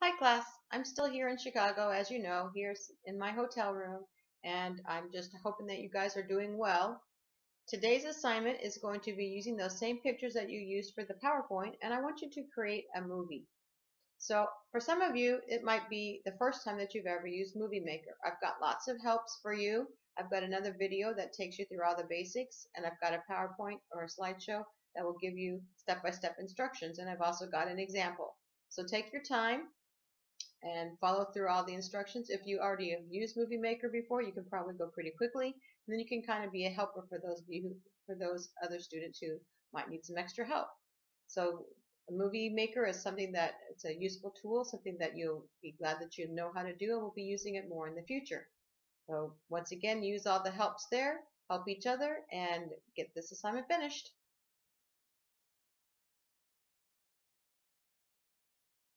Hi class, I'm still here in Chicago as you know, here in my hotel room and I'm just hoping that you guys are doing well. Today's assignment is going to be using those same pictures that you used for the PowerPoint and I want you to create a movie. So for some of you it might be the first time that you've ever used Movie Maker. I've got lots of helps for you. I've got another video that takes you through all the basics and I've got a PowerPoint or a slideshow that will give you step-by-step -step instructions and I've also got an example. So take your time and follow through all the instructions. If you already have used Movie Maker before, you can probably go pretty quickly. And then you can kind of be a helper for those of you who, for those other students who might need some extra help. So Movie Maker is something that it's a useful tool, something that you'll be glad that you know how to do and we'll be using it more in the future. So once again, use all the helps there, help each other, and get this assignment finished.